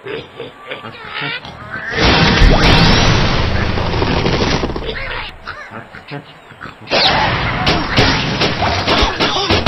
Oh, my God.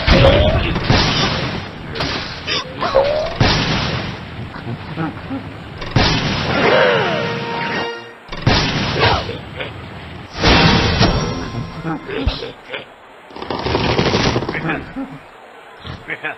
Yeah.